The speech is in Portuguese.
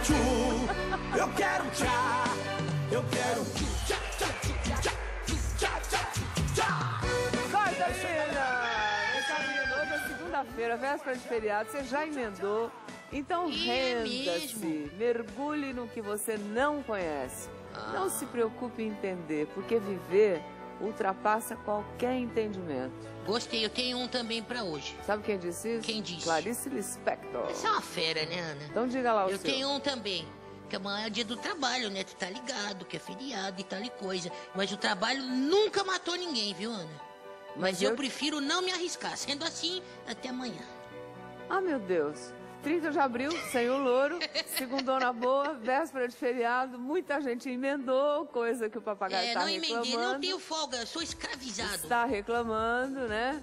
tchu, eu quero tchá, eu quero tchá, tchá, tchá, tchá, tchá, tchá. Quarta-feira! Recadinho, hoje é segunda-feira, véspera de feriado, você já emendou. Então é renda-se, mergulhe no que você não conhece. Ah. Não se preocupe em entender, porque viver ultrapassa qualquer entendimento. Gostei, eu tenho um também pra hoje. Sabe quem disse isso? Quem disse? Clarice Lispector. Essa é uma fera, né, Ana? Então diga lá o Eu seu. tenho um também. Que amanhã é dia do trabalho, né? Tu tá ligado, que é feriado e tal e coisa. Mas o trabalho nunca matou ninguém, viu, Ana? Mas, Mas eu... eu- prefiro não me arriscar. Sendo assim, até amanhã. Ah, meu Deus. 30 de abril, sem o louro, segundona boa, véspera de feriado, muita gente emendou, coisa que o papagaio é, está não emendei, reclamando. não tenho folga, eu sou escravizado. Está reclamando, né?